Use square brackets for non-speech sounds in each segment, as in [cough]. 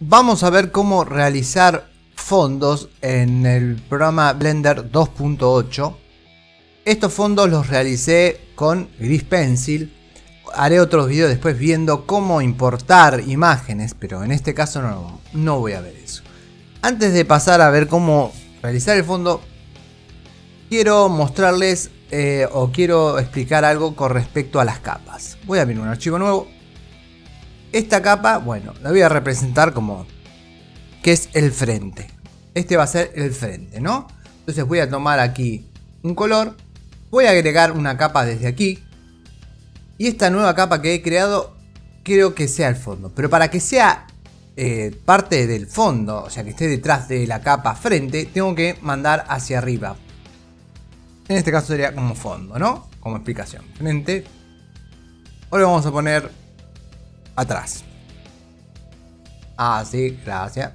vamos a ver cómo realizar fondos en el programa Blender 2.8. Estos fondos los realicé con Gris Pencil. Haré otros videos después viendo cómo importar imágenes, pero en este caso no, no voy a ver eso. Antes de pasar a ver cómo realizar el fondo, quiero mostrarles eh, o quiero explicar algo con respecto a las capas. Voy a abrir un archivo nuevo esta capa, bueno, la voy a representar como que es el frente. Este va a ser el frente, ¿no? Entonces voy a tomar aquí un color, voy a agregar una capa desde aquí. Y esta nueva capa que he creado, quiero que sea el fondo. Pero para que sea eh, parte del fondo, o sea que esté detrás de la capa frente, tengo que mandar hacia arriba. En este caso sería como fondo, ¿no? Como explicación. Frente. Ahora vamos a poner atrás. Así, gracias.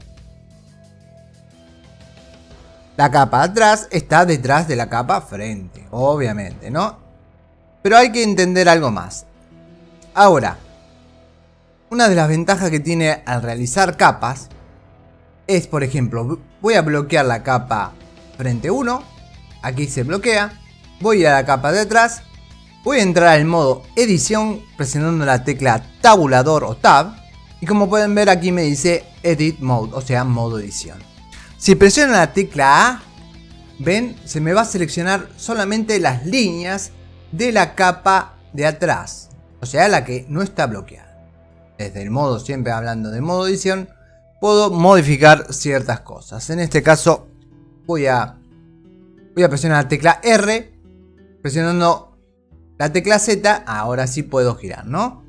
La capa atrás está detrás de la capa frente, obviamente, ¿no? Pero hay que entender algo más. Ahora, una de las ventajas que tiene al realizar capas es, por ejemplo, voy a bloquear la capa frente 1, aquí se bloquea, voy a la capa de atrás Voy a entrar al modo edición presionando la tecla tabulador o tab y como pueden ver aquí me dice edit mode, o sea modo edición. Si presiono la tecla A, ven, se me va a seleccionar solamente las líneas de la capa de atrás, o sea la que no está bloqueada. Desde el modo, siempre hablando de modo edición, puedo modificar ciertas cosas. En este caso voy a, voy a presionar la tecla R, presionando la tecla Z, ahora sí puedo girar, ¿no?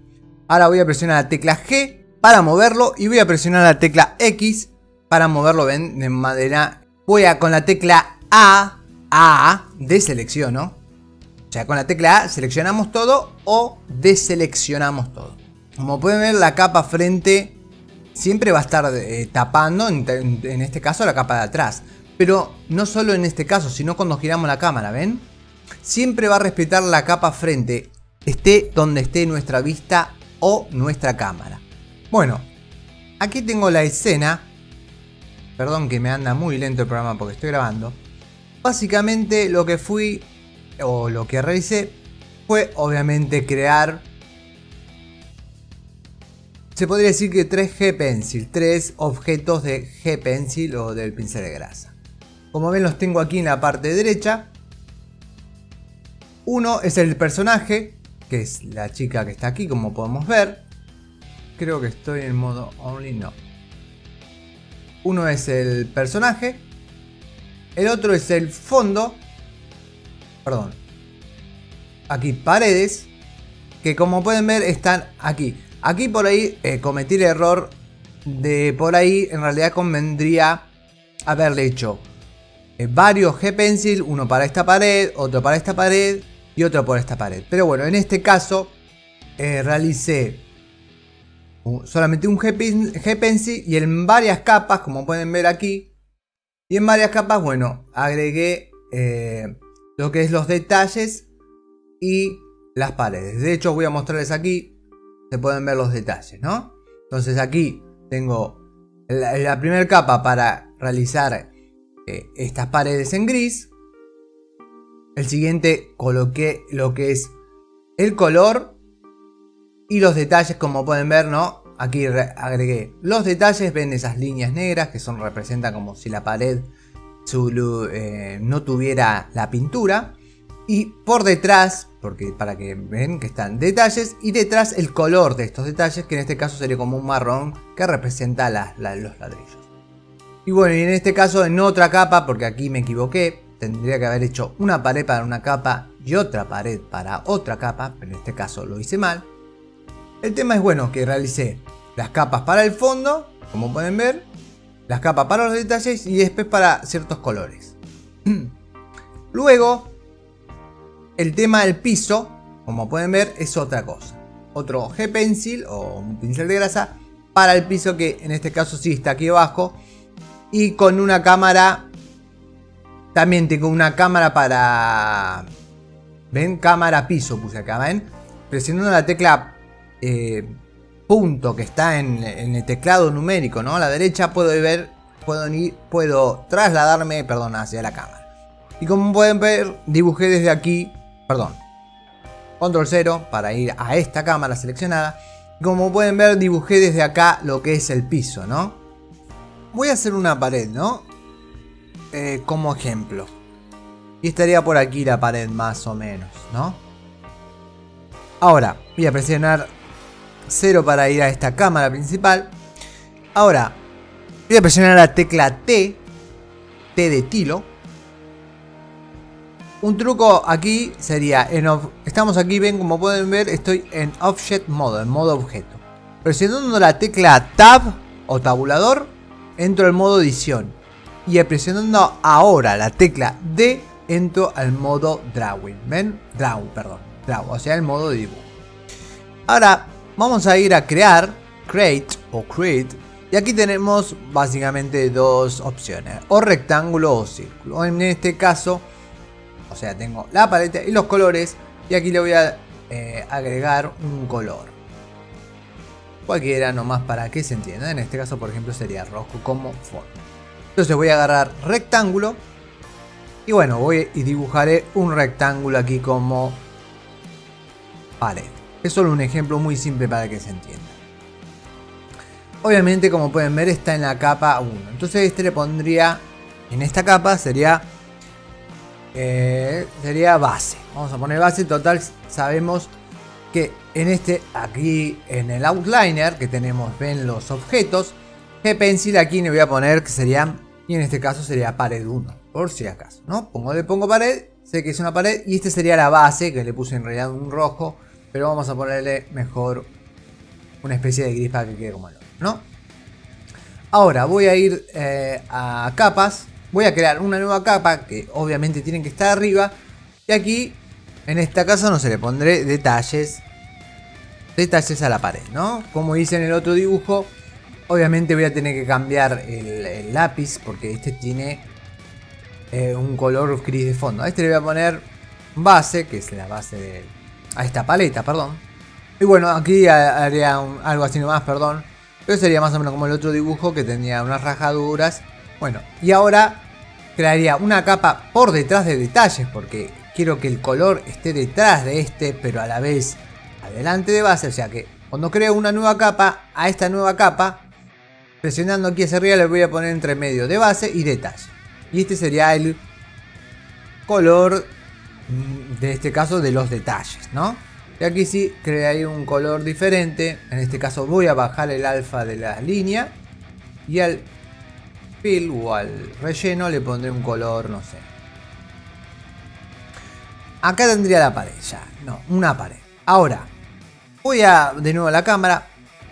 Ahora voy a presionar la tecla G para moverlo y voy a presionar la tecla X para moverlo, ven, de madera. Voy a con la tecla A, A, deselecciono. O sea, con la tecla A seleccionamos todo o deseleccionamos todo. Como pueden ver, la capa frente siempre va a estar eh, tapando, en este caso, la capa de atrás. Pero no solo en este caso, sino cuando giramos la cámara, ¿ven? Siempre va a respetar la capa frente, esté donde esté nuestra vista o nuestra cámara. Bueno, aquí tengo la escena. Perdón que me anda muy lento el programa porque estoy grabando. Básicamente lo que fui o lo que realicé fue obviamente crear se podría decir que tres G-Pencil, tres objetos de G-Pencil o del pincel de grasa. Como ven los tengo aquí en la parte derecha uno es el personaje, que es la chica que está aquí, como podemos ver. Creo que estoy en modo only, no. Uno es el personaje. El otro es el fondo. Perdón. Aquí paredes. Que como pueden ver están aquí. Aquí por ahí eh, cometí el error de por ahí. En realidad convendría haberle hecho eh, varios G-Pencil. Uno para esta pared, otro para esta pared y otro por esta pared. Pero bueno, en este caso eh, realicé solamente un G-Pencil y en varias capas, como pueden ver aquí. Y en varias capas, bueno, agregué eh, lo que es los detalles y las paredes. De hecho, voy a mostrarles aquí, se pueden ver los detalles, ¿no? Entonces aquí tengo la, primera capa para realizar eh, estas paredes en gris. El siguiente coloqué lo que es el color y los detalles como pueden ver, ¿no? Aquí agregué los detalles, ven esas líneas negras que son representan como si la pared eh, no tuviera la pintura. Y por detrás, porque para que ven que están detalles, y detrás el color de estos detalles, que en este caso sería como un marrón que representa los ladrillos. Y bueno, y en este caso en otra capa, porque aquí me equivoqué, tendría que haber hecho una pared para una capa y otra pared para otra capa, pero en este caso lo hice mal. El tema es bueno que realicé las capas para el fondo, como pueden ver, las capas para los detalles y después para ciertos colores. [clears throat] Luego, el tema del piso, como pueden ver, es otra cosa. Otro G-Pencil o un pincel de grasa para el piso que en este caso sí está aquí abajo y con una cámara también tengo una cámara para... ¿Ven? Cámara piso puse acá, ¿ven? Presionando la tecla... Eh, punto que está en, el teclado numérico, ¿no? A la derecha puedo ver, puedo, ir, puedo trasladarme, perdón, hacia la cámara. Y como pueden ver, dibujé desde aquí, perdón, control 0 para ir a esta cámara seleccionada. Como pueden ver, dibujé desde acá lo que es el piso, ¿no? Voy a hacer una pared, ¿no? Eh, como ejemplo. Y estaría por aquí la pared más o menos, ¿no? Ahora, voy a presionar 0 para ir a esta cámara principal. Ahora, voy a presionar la tecla T, T de tilo. Un truco aquí sería, estamos aquí, ven como pueden ver, estoy en Object Mode, en modo objeto. Presionando la tecla Tab o tabulador, entro en modo edición. Y presionando ahora la tecla D, entro al modo Drawing. ¿Ven? Draw, perdón. Draw, o sea, el modo dibujo. Ahora, Vamos a ir a crear, create o create. Y aquí tenemos básicamente dos opciones, o rectángulo o círculo. En este caso, o sea, tengo la paleta y los colores. Y aquí le voy a eh, agregar un color. Cualquiera nomás para que se entienda. En este caso, por ejemplo, sería rojo como forma. Entonces voy a agarrar rectángulo. Y bueno, voy y dibujaré un rectángulo aquí como pared. Es solo un ejemplo muy simple para que se entienda. Obviamente, como pueden ver, está en la capa 1. Entonces este le pondría, en esta capa sería, eh, sería base. Vamos a poner base, total, sabemos que en este, aquí en el outliner que tenemos, ven los objetos, G-Pencil aquí le voy a poner que serían, y en este caso sería pared 1, por si acaso, ¿no? Pongo, le pongo pared, sé que es una pared, y este sería la base, que le puse en realidad un rojo, pero vamos a ponerle mejor una especie de gris para que quede como el otro, ¿no? Ahora voy a ir eh, a capas. Voy a crear una nueva capa que obviamente tienen que estar arriba. Y aquí, en esta casa, no se le pondré detalles. Detalles a la pared, ¿no? Como hice en el otro dibujo. Obviamente voy a tener que cambiar el, lápiz porque este tiene eh, un color gris de fondo. A este le voy a poner base, que es la base del a esta paleta, perdón. Y bueno, aquí haría algo así nomás, perdón. Pero sería más o menos como el otro dibujo que tenía unas rajaduras. Bueno, y ahora crearía una capa por detrás de detalles porque quiero que el color esté detrás de este, pero a la vez adelante de base. O sea que cuando creo una nueva capa, a esta nueva capa, presionando aquí hacia arriba le voy a poner entre medio de base y detalle. Y este sería el color Mm, de este caso de los detalles, ¿no? Y aquí sí crearé un color diferente. En este caso voy a bajar el alfa de la línea. Y al fill o al relleno le pondré un color, no sé. Acá tendría la pared ya. No, una pared. Ahora, voy a de nuevo a la cámara.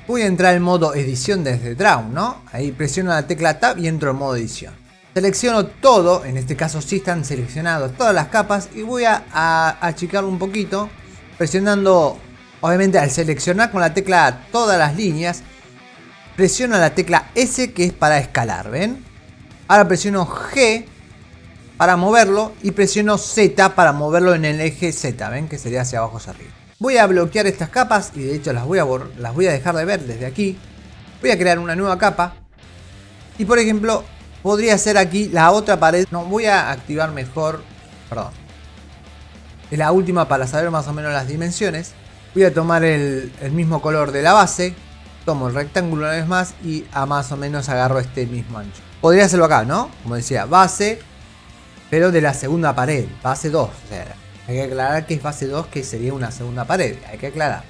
Voy a entrar en modo edición desde Draw, ¿no? Ahí presiono la tecla Tab y entro en modo edición. Selecciono todo, en este caso sí están seleccionadas todas las capas y voy a, achicar un poquito presionando, obviamente al seleccionar con la tecla todas las líneas, presiono la tecla S que es para escalar, ¿ven? Ahora presiono G para moverlo y presiono Z para moverlo en el eje Z, ¿ven? Que sería hacia abajo hacia arriba. Voy a bloquear estas capas y de hecho las voy a, las voy a dejar de ver desde aquí. Voy a crear una nueva capa y por ejemplo Podría ser aquí la otra pared. No, voy a activar mejor. Perdón. Es la última para saber más o menos las dimensiones. Voy a tomar el, mismo color de la base. Tomo el rectángulo una vez más y a más o menos agarro este mismo ancho. Podría hacerlo acá, ¿no? Como decía, base, pero de la segunda pared, base 2. O sea, hay que aclarar que es base 2, que sería una segunda pared. Hay que aclarar.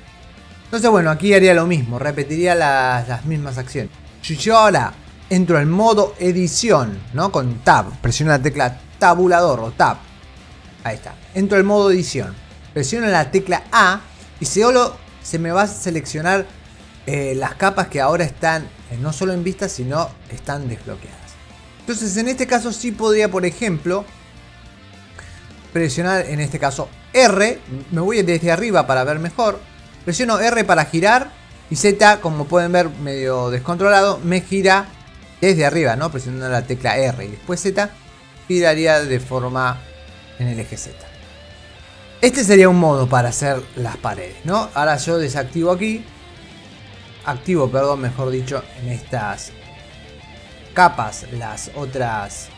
Entonces, bueno, aquí haría lo mismo, repetiría las, mismas acciones. Yo ahora entro al modo edición, ¿no? Con tab, presiono la tecla tabulador o tab. Ahí está. Entro al modo edición. Presiono la tecla A y solo se me va a seleccionar eh, las capas que ahora están eh, no solo en vista, sino están desbloqueadas. Entonces en este caso sí podría, por ejemplo, presionar en este caso R. Me voy desde arriba para ver mejor. Presiono R para girar y Z, como pueden ver medio descontrolado, me gira desde arriba, ¿no? Presionando la tecla R y después Z, giraría de forma en el eje Z. Este sería un modo para hacer las paredes, ¿no? Ahora yo desactivo aquí activo, perdón, mejor dicho, en estas capas, las otras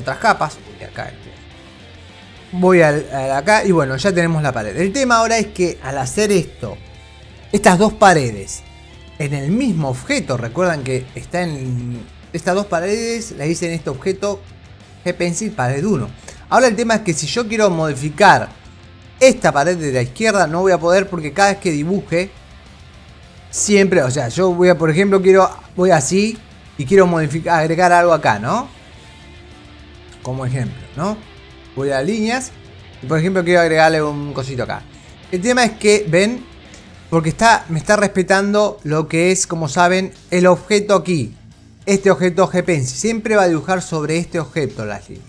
otras capas. Voy acá, voy a, acá y bueno, ya tenemos la pared. El tema ahora es que al hacer esto, estas dos paredes en el mismo objeto, recuerdan que está en estas dos paredes, le hice en este objeto G-Pencil pared 1. Ahora el tema es que si yo quiero modificar esta pared de la izquierda no voy a poder porque cada vez que dibuje siempre, o sea, yo voy a, por ejemplo, quiero, voy así y quiero modificar, agregar algo acá, ¿no? Como ejemplo, ¿no? Voy a líneas y por ejemplo quiero agregarle un cosito acá. El tema es que, ven, porque está, me está respetando lo que es, como saben, el objeto aquí. Este objeto GPensi siempre va a dibujar sobre este objeto las líneas.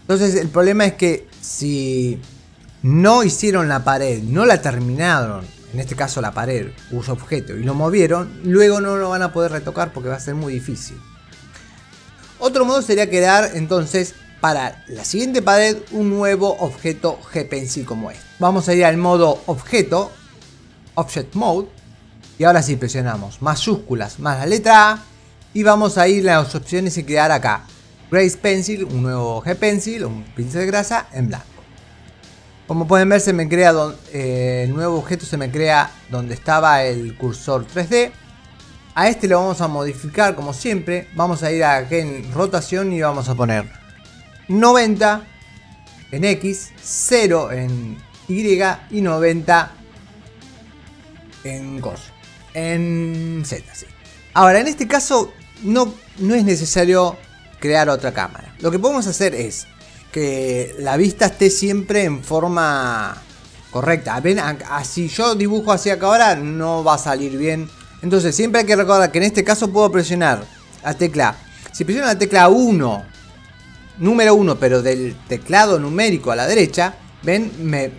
Entonces el problema es que si no hicieron la pared, no la terminaron, en este caso la pared, uso objeto, y lo movieron, luego no lo van a poder retocar porque va a ser muy difícil. Otro modo sería crear entonces para la siguiente pared un nuevo objeto G-Pencil como este. Vamos a ir al modo objeto, Object Mode, y ahora sí presionamos mayúsculas más la letra A, y vamos a ir a las opciones y crear acá Grace Pencil, un nuevo G-Pencil, un pincel de grasa en blanco. Como pueden ver, se me crea eh, el nuevo objeto se me crea donde estaba el cursor 3D. A este lo vamos a modificar como siempre. Vamos a ir a en rotación y vamos a poner 90 en X, 0 en Y y 90 en cos, en Z. Ahora, en este caso no, no es necesario crear otra cámara. Lo que podemos hacer es que la vista esté siempre en forma correcta. Si yo dibujo hacia acá ahora no va a salir bien. Entonces siempre hay que recordar que en este caso puedo presionar la tecla. Si presiono la tecla 1, número 1, pero del teclado numérico a la derecha, ven, me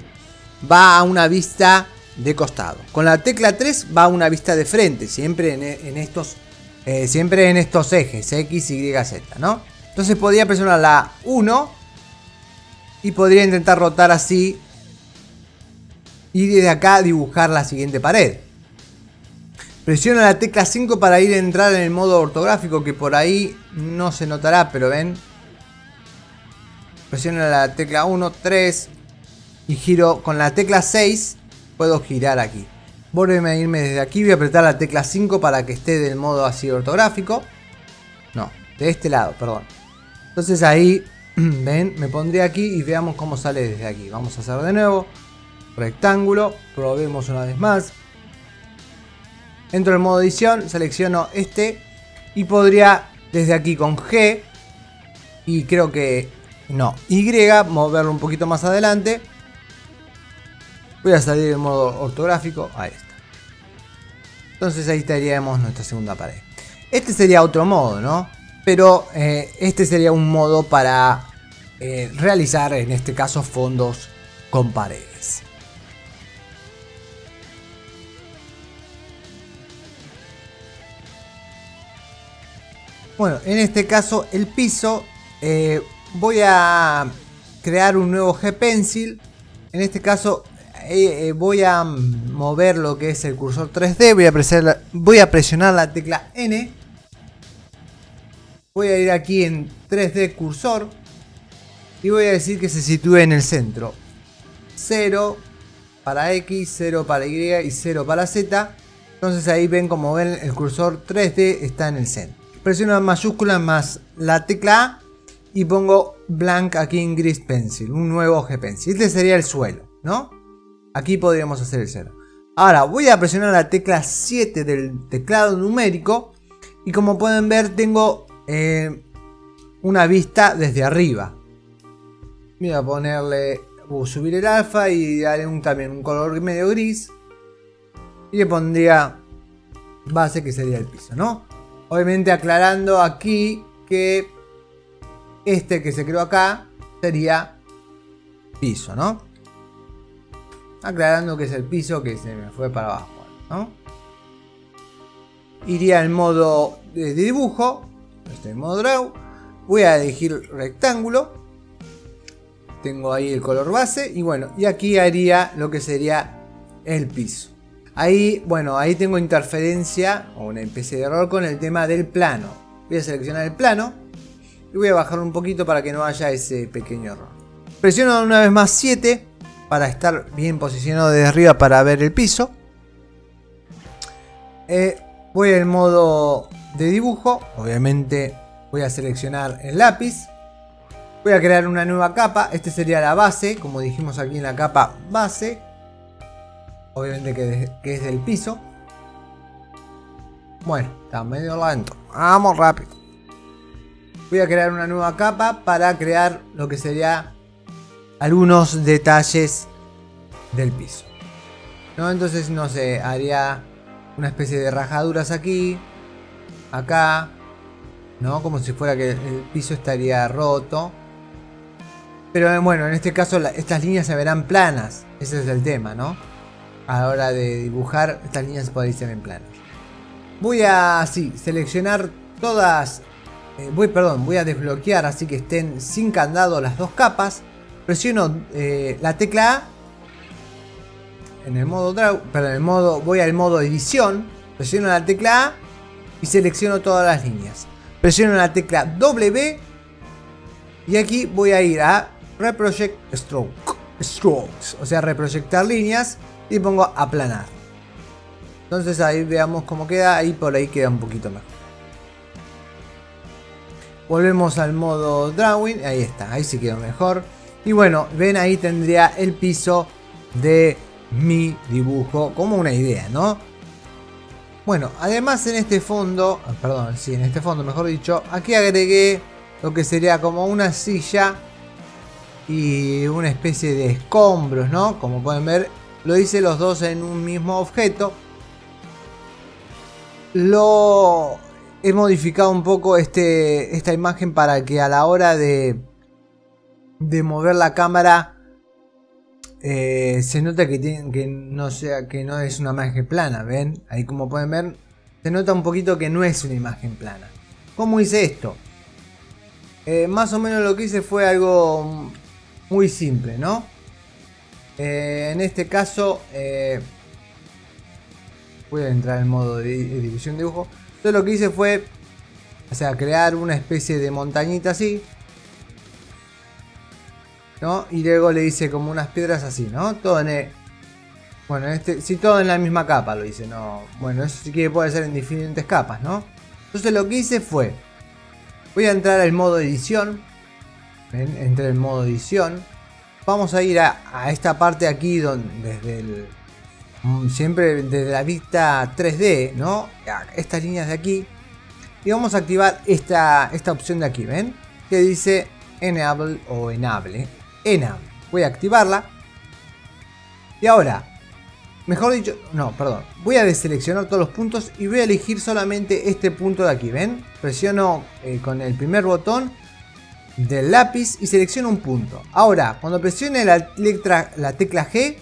va a una vista de costado. Con la tecla 3 va a una vista de frente, siempre en, estos eh, siempre en estos ejes, X, Y, Z, ¿no? Entonces podría presionar la 1 y podría intentar rotar así y desde acá dibujar la siguiente pared. Presiona la tecla 5 para ir a entrar en el modo ortográfico que por ahí no se notará, pero ven. Presiona la tecla 1, 3 y giro con la tecla 6 puedo girar aquí. Vuelve a irme desde aquí, voy a apretar la tecla 5 para que esté del modo así ortográfico. No, de este lado, perdón. Entonces ahí, [clears throat] ven, me pondré aquí y veamos cómo sale desde aquí. Vamos a hacer de nuevo. Rectángulo, probemos una vez más. Entro en modo edición, selecciono este y podría desde aquí con G y creo que no, Y, moverlo un poquito más adelante Voy a salir en modo ortográfico. Ahí está. Entonces ahí estaríamos nuestra segunda pared. Este sería otro modo, ¿no? Pero eh, este sería un modo para eh, realizar, en este caso, fondos con paredes. Bueno, en este caso el piso eh, voy a crear un nuevo G-Pencil. En este caso eh, eh, voy a mover lo que es el cursor 3D, voy a, presionar, voy a presionar la tecla N. Voy a ir aquí en 3D cursor y voy a decir que se sitúe en el centro. 0 para X, 0 para Y y 0 para Z. Entonces ahí ven como ven el cursor 3D está en el centro. Presiono la mayúscula más la tecla A y pongo blank aquí en Gris Pencil, un nuevo G Pencil. Este sería el suelo, ¿no? Aquí podríamos hacer el 0. Ahora voy a presionar la tecla 7 del teclado numérico. Y como pueden ver tengo eh, una vista desde arriba. Voy a ponerle, a subir el alfa y darle también un color medio gris. Y le pondría base que sería el piso, ¿no? Obviamente aclarando aquí que este que se creó acá sería piso, ¿no? aclarando que es el piso que se me fue para abajo. ¿no? Iría al modo de dibujo, este modo draw, voy a elegir rectángulo, tengo ahí el color base y bueno, y aquí haría lo que sería el piso. Ahí, bueno, ahí tengo interferencia o una especie de error con el tema del plano. Voy a seleccionar el plano y voy a bajar un poquito para que no haya ese pequeño error. Presiono una vez más 7 para estar bien posicionado desde arriba para ver el piso. Eh, voy al modo de dibujo, obviamente voy a seleccionar el lápiz. Voy a crear una nueva capa, este sería la base, como dijimos aquí en la capa base. Obviamente que, que es del piso. Bueno, está medio lento. Vamos rápido. Voy a crear una nueva capa para crear lo que sería algunos detalles del piso. ¿No? Entonces, no sé, haría una especie de rajaduras aquí, acá, ¿no? Como si fuera que el piso estaría roto. Pero eh, bueno, en este caso estas líneas se verán planas. Ese es el tema, ¿no? A la hora de dibujar, estas líneas se podrían en planas. Voy a, sí, seleccionar todas... Eh, voy, perdón, voy a desbloquear así que estén sin candado las dos capas. Presiono eh, la tecla A. En el modo draw, pero en el modo, voy al modo edición. Presiono la tecla A y selecciono todas las líneas. Presiono la tecla W y aquí voy a ir a Reproject Stroke, Strokes, o sea, reproyectar líneas y pongo aplanar. Entonces ahí veamos cómo queda, ahí por ahí queda un poquito mejor. Volvemos al modo drawing, ahí está, ahí sí quedó mejor. Y bueno, ven ahí tendría el piso de mi dibujo como una idea, ¿no? Bueno, además en este fondo, ah, perdón, sí, en este fondo mejor dicho, aquí agregué lo que sería como una silla y una especie de escombros, ¿no? Como pueden ver, lo hice los dos en un mismo objeto. Lo he modificado un poco este, esta imagen para que a la hora de, de mover la cámara eh, se nota que, que, no sea, que no es una imagen plana, ¿ven? Ahí como pueden ver, se nota un poquito que no es una imagen plana. ¿Cómo hice esto? Eh, más o menos lo que hice fue algo muy simple, ¿no? Eh, en este caso, voy a entrar en modo de división de dibujo. Entonces lo que hice fue, o sea, crear una especie de montañita así, y luego le hice como unas piedras así, ¿no? Todo en el, Bueno, este, si todo en la misma capa lo hice, ¿no? Bueno, eso sí que puede ser en diferentes capas, ¿no? Entonces lo que hice fue... Voy a entrar al modo edición. ¿Ven? Entré en modo edición. Vamos a ir a, esta parte aquí donde desde el... Mm, siempre desde la vista 3D, ¿no? Estas líneas de aquí. Y vamos a activar esta, esta opción de aquí, ¿ven? Que dice Enable o Enable ENA. Voy a activarla. Y ahora, mejor dicho, no, perdón. Voy a deseleccionar todos los puntos y voy a elegir solamente este punto de aquí, ¿ven? Presiono eh, con el primer botón del lápiz y selecciono un punto. Ahora, cuando presione la, tecla G,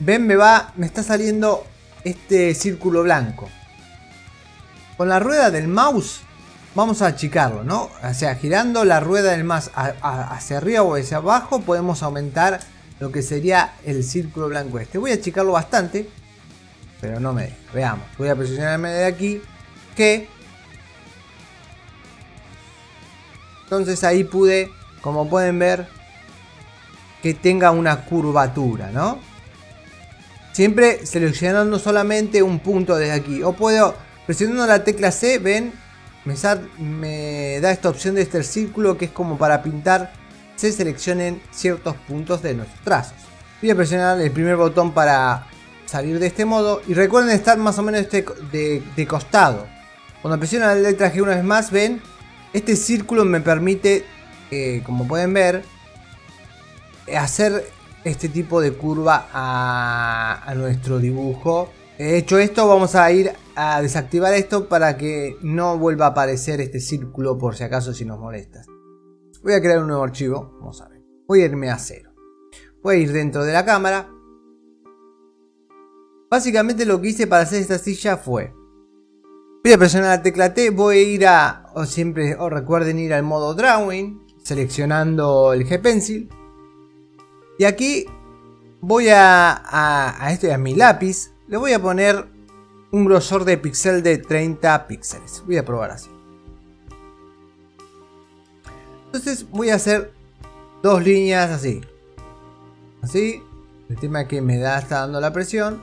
ven, me va, me está saliendo este círculo blanco. Con la rueda del mouse vamos a achicarlo, ¿no? O sea, girando la rueda del más hacia arriba o hacia abajo podemos aumentar lo que sería el círculo blanco este. Voy a achicarlo bastante, pero no me deja. Veamos, voy a posicionarme de aquí, que... Entonces ahí pude, como pueden ver, que tenga una curvatura, ¿no? Siempre seleccionando solamente un punto desde aquí. O puedo, presionando la tecla C, ven, me, da esta opción de este círculo que es como para pintar se seleccionen ciertos puntos de nuestros trazos. Voy a presionar el primer botón para salir de este modo y recuerden estar más o menos este de, costado. Cuando presiono la letra G una vez más, ven, este círculo me permite, eh, como pueden ver, hacer este tipo de curva a, nuestro dibujo. Hecho esto, vamos a ir a desactivar esto para que no vuelva a aparecer este círculo por si acaso si nos molesta. Voy a crear un nuevo archivo, vamos a ver. Voy a irme a cero. Voy a ir dentro de la cámara. Básicamente lo que hice para hacer esta silla fue... Voy a presionar la tecla T, voy a ir a... Siempre, o recuerden ir al modo Drawing, seleccionando el G-Pencil. Y aquí voy a, a, esto, a mi lápiz, le voy a poner un grosor de píxel de 30 píxeles. Voy a probar así. Entonces voy a hacer dos líneas así. Así. El tema que me da está dando la presión.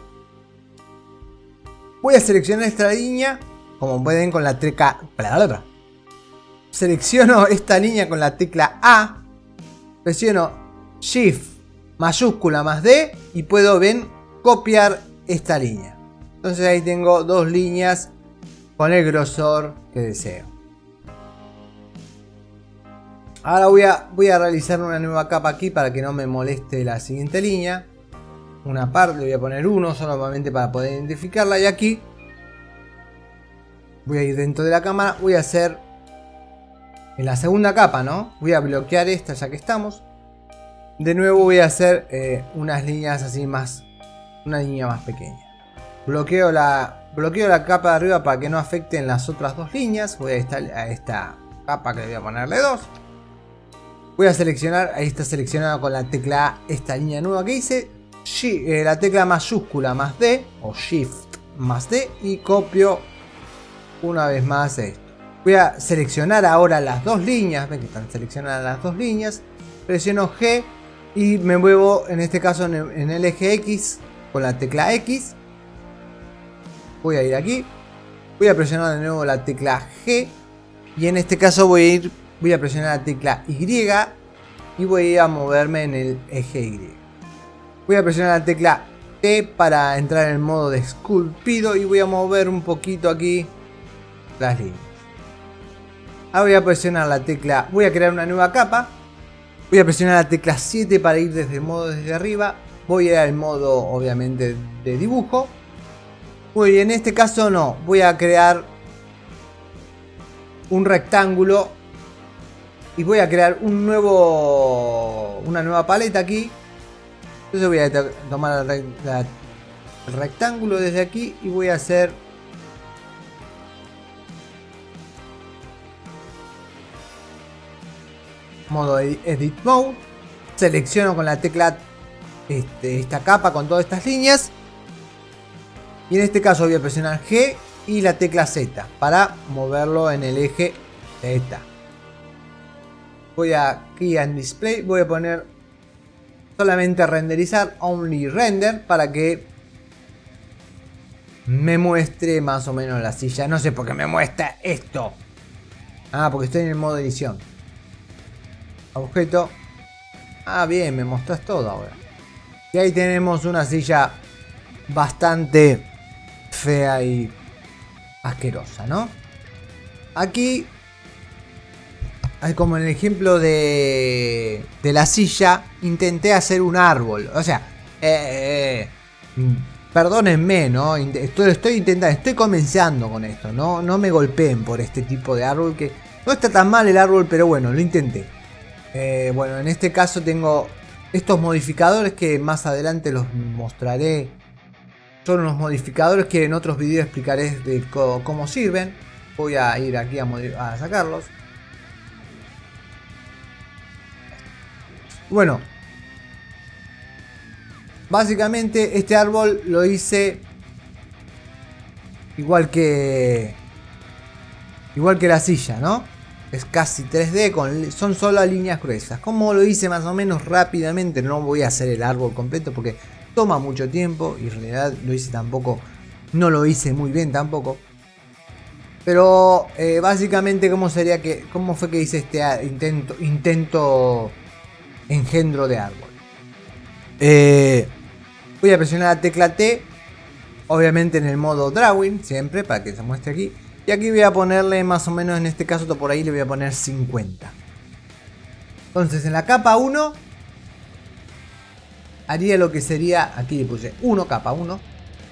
Voy a seleccionar esta línea. Como pueden con la tecla... Para la otra. Selecciono [laughs] esta línea con la tecla A. Presiono Shift mayúscula más D. Y puedo, ven, copiar esta línea. Entonces ahí tengo dos líneas con el grosor que deseo. Ahora voy a, voy a realizar una nueva capa aquí para que no me moleste la siguiente línea. Una parte, le voy a poner uno solamente para poder identificarla. Y aquí voy a ir dentro de la cámara. Voy a hacer en la segunda capa, ¿no? Voy a bloquear esta ya que estamos. De nuevo voy a hacer eh, unas líneas así más, una línea más pequeña. Bloqueo la, bloqueo la capa de arriba para que no afecten las otras dos líneas. Voy a esta, a esta capa que voy a ponerle dos. Voy a seleccionar, ahí está seleccionado con la tecla A esta línea nueva que hice. Eh, la tecla mayúscula más D o Shift más D y copio una vez más esto. Voy a seleccionar ahora las dos líneas, ven que están seleccionadas las dos líneas. Presiono G y me muevo en este caso en el eje X con la tecla X. Voy a ir aquí. Voy a presionar de nuevo la tecla G y en este caso voy a ir voy a presionar la tecla Y y voy a moverme en el eje Y. Voy a presionar la tecla T para entrar en el modo de esculpido y voy a mover un poquito aquí las líneas. Ahora voy a presionar la tecla, voy a crear una nueva capa. Voy a presionar la tecla 7 para ir desde el modo desde arriba. Voy a ir al modo obviamente de dibujo. Voy, en este caso no, voy a crear un rectángulo y voy a crear un nuevo una nueva paleta aquí entonces voy a tomar el, rectángulo desde aquí y voy a hacer modo edit mode selecciono con la tecla este, esta capa con todas estas líneas y en este caso voy a presionar G y la tecla Z para moverlo en el eje Z voy aquí en display, voy a poner solamente renderizar only render para que me muestre más o menos la silla. No sé por qué me muestra esto. Ah, porque estoy en el modo edición. Objeto. Ah, bien, me mostras todo ahora. Y ahí tenemos una silla bastante fea y asquerosa, ¿no? Aquí como en el ejemplo de, la silla, intenté hacer un árbol. O sea, eh, eh, perdónenme, ¿no? Estoy, estoy intentando, estoy comenzando con esto, ¿no? No me golpeen por este tipo de árbol que no está tan mal el árbol, pero bueno, lo intenté. Eh, bueno, en este caso tengo estos modificadores que más adelante los mostraré. Son unos modificadores que en otros vídeos explicaré de cómo sirven. Voy a ir aquí a, a sacarlos. Bueno, básicamente este árbol lo hice igual que igual que la silla, ¿no? Es casi 3D, con, son solo líneas gruesas. Como lo hice más o menos rápidamente, no voy a hacer el árbol completo porque toma mucho tiempo y en realidad lo hice tampoco, no lo hice muy bien tampoco. Pero eh, básicamente cómo sería que, cómo fue que hice este intento, intento engendro de árbol. Eh, voy a presionar la tecla T, obviamente en el modo drawing, siempre, para que se muestre aquí. Y aquí voy a ponerle más o menos, en este caso por ahí le voy a poner 50. Entonces en la capa 1 haría lo que sería, aquí le puse 1, capa 1,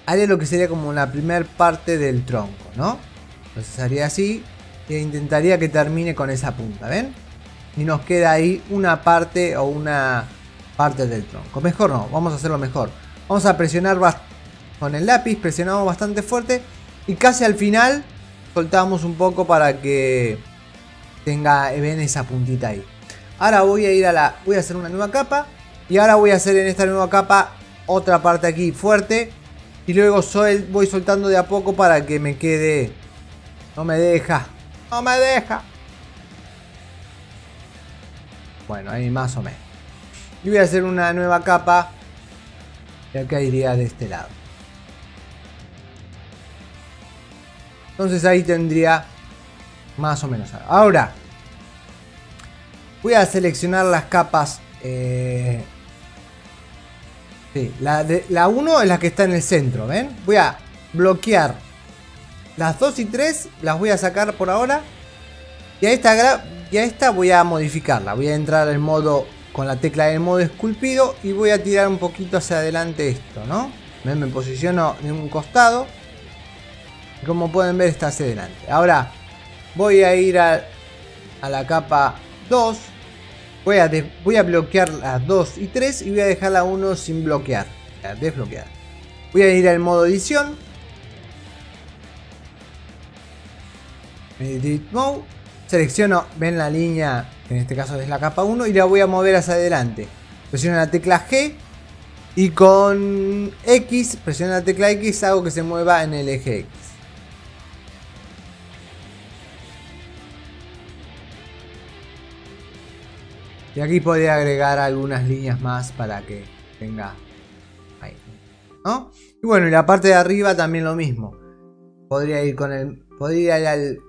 haría lo que sería como la primera parte del tronco, ¿no? Entonces haría así e intentaría que termine con esa punta, ¿ven? y nos queda ahí una parte o una parte del tronco. Mejor no, vamos a hacerlo mejor. Vamos a presionar con el lápiz, presionamos bastante fuerte y casi al final soltamos un poco para que tenga ven esa puntita ahí. Ahora voy a ir a la voy a hacer una nueva capa Y ahora voy a hacer en esta nueva capa otra parte aquí fuerte. Y luego voy soltando de a poco para que me quede... No me deja. No me deja. Bueno, ahí más o menos. Y voy a hacer una nueva capa. Y acá iría de este lado. Entonces ahí tendría más o menos. Ahora, voy a seleccionar las capas. Eh, sí, la, de, la 1 es la que está en el centro, ¿ven? Voy a bloquear las 2 y 3, las voy a sacar por ahora. Y a esta, y esta voy a modificarla. Voy a entrar en modo con la tecla de modo esculpido y voy a tirar un poquito hacia adelante esto, ¿no? Me posiciono en un costado como pueden ver está hacia adelante. Ahora voy a ir a, la capa 2. Voy a, bloquear las 2 y 3 y voy a dejar la 1 sin bloquear. Desbloquear. Voy a ir al modo edición. Edit Mode. Selecciono, ven la línea, en este caso es la capa 1, y la voy a mover hacia adelante. Presiono la tecla G y con X, presiono la tecla X, hago que se mueva en el eje X. Y aquí podría agregar algunas líneas más para que tenga ahí. ¿No? Y bueno, y la parte de arriba también lo mismo. Podría ir con el. Podría ir al.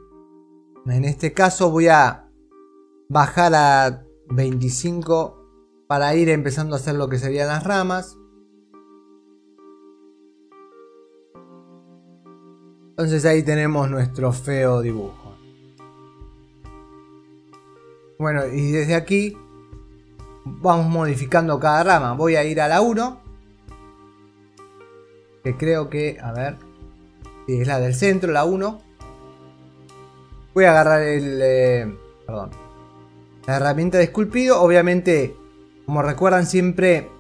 En este caso voy a bajar a 25 para ir empezando a hacer lo que serían las ramas. Entonces ahí tenemos nuestro feo dibujo. Bueno, y desde aquí vamos modificando cada rama. Voy a ir a la 1. Que creo que, a ver, si es la del centro, la 1. Voy a agarrar el, eh, perdón, la herramienta de esculpido. Obviamente, como recuerdan siempre,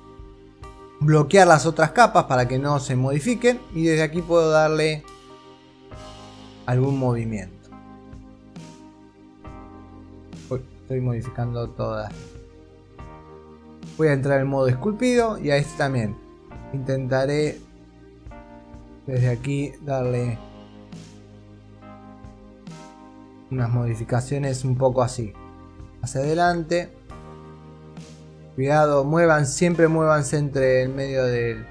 bloquear las otras capas para que no se modifiquen. Y desde aquí puedo darle algún movimiento. estoy modificando todas. Voy a entrar en modo esculpido y a este también. Intentaré desde aquí darle unas modificaciones un poco así. Hacia adelante. Cuidado, muevan, siempre muévanse entre el medio del...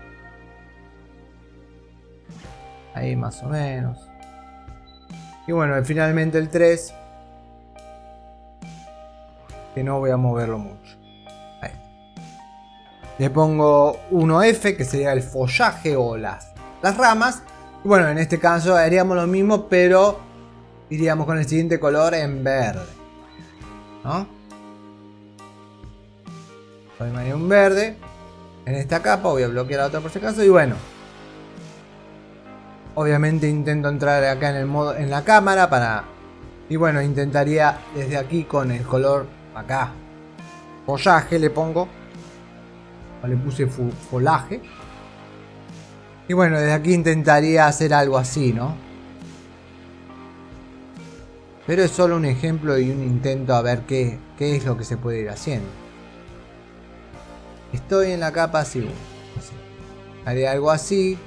Ahí más o menos. Y bueno, finalmente el 3. Que no voy a moverlo mucho. Le pongo 1F, que sería el follaje o las, las ramas. Y bueno, en este caso haríamos lo mismo, pero iríamos con el siguiente color en verde. ¿No? Voy a un verde. En esta capa voy a bloquear la otra por si acaso. Y bueno. Obviamente intento entrar acá en el modo en la cámara para. Y bueno, intentaría desde aquí con el color acá. Follaje le pongo le puse folaje. Y bueno, desde aquí intentaría hacer algo así, ¿no? Pero es solo un ejemplo y un intento a ver qué, qué es lo que se puede ir haciendo. Estoy en la capa así. Haré algo así.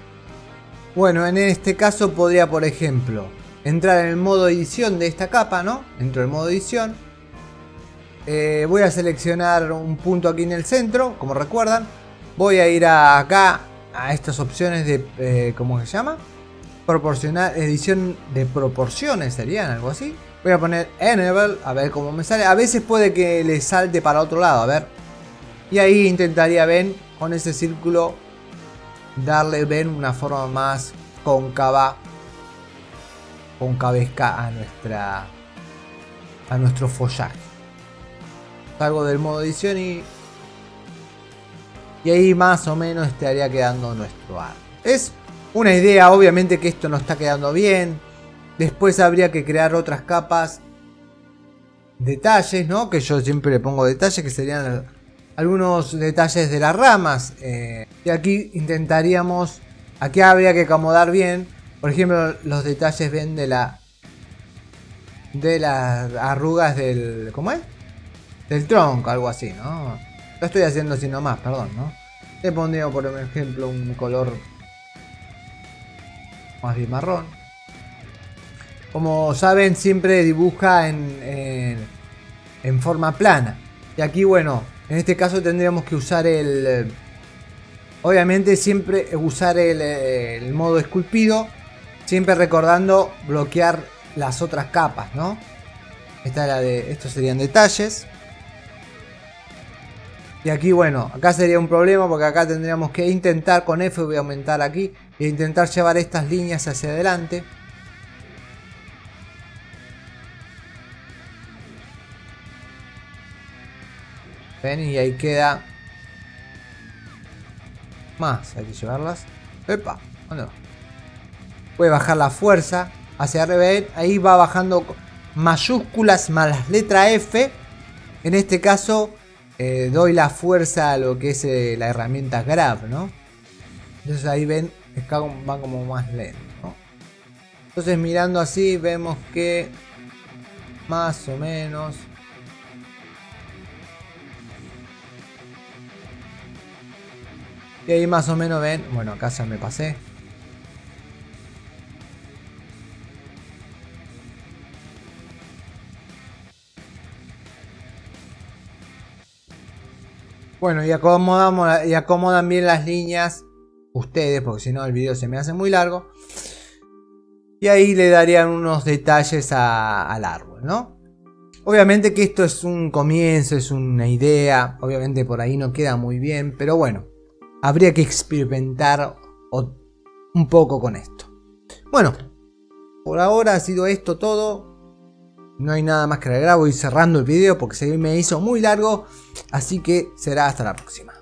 Bueno, en este caso podría, por ejemplo, entrar en el modo edición de esta capa, ¿no? Entro en modo edición eh, voy a seleccionar un punto aquí en el centro, como recuerdan. Voy a ir acá a estas opciones de, eh, ¿cómo se llama? Proporcionar, edición de proporciones serían, algo así. Voy a poner Enable, a ver cómo me sale. A veces puede que le salte para otro lado, a ver. Y ahí intentaría, ven, con ese círculo, darle, ven, una forma más cóncava, concavesca a nuestra, a nuestro follaje. Salgo del modo edición y... Y ahí más o menos estaría quedando nuestro arte. Es una idea, obviamente que esto no está quedando bien. Después habría que crear otras capas. Detalles, ¿no? Que yo siempre le pongo detalles, que serían algunos detalles de las ramas. Eh, y aquí intentaríamos... Aquí habría que acomodar bien. Por ejemplo, los detalles ven de la... De las arrugas del... ¿Cómo es? Del tronco, algo así, ¿no? Lo estoy haciendo así nomás, perdón, ¿no? Le pondría por ejemplo un color más bien marrón. Como saben, siempre dibuja en, en, forma plana. Y aquí, bueno, en este caso tendríamos que usar el... Obviamente siempre usar el, modo esculpido. Siempre recordando bloquear las otras capas, ¿no? Esta la de... Estos serían detalles. Y aquí, bueno, acá sería un problema porque acá tendríamos que intentar con F, voy a aumentar aquí, e intentar llevar estas líneas hacia adelante. ¿Ven? Y ahí queda más, hay que llevarlas. ¡Epa! Voy a bajar la fuerza hacia arriba. Ahí va bajando mayúsculas más las letras F. En este caso eh, doy la fuerza a lo que es eh, la herramienta Grab, ¿no? Entonces ahí ven, va como más lento, Entonces mirando así vemos que más o menos Y ahí más o menos ven, bueno acá ya me pasé Bueno, y acomodamos y acomodan bien las líneas ustedes, porque si no el video se me hace muy largo. Y ahí le darían unos detalles al árbol, ¿no? Obviamente que esto es un comienzo, es una idea, obviamente por ahí no queda muy bien, pero bueno, habría que experimentar un poco con esto. Bueno, por ahora ha sido esto todo. No hay nada más que agregar, voy cerrando el video porque se me hizo muy largo. Así que será hasta la próxima.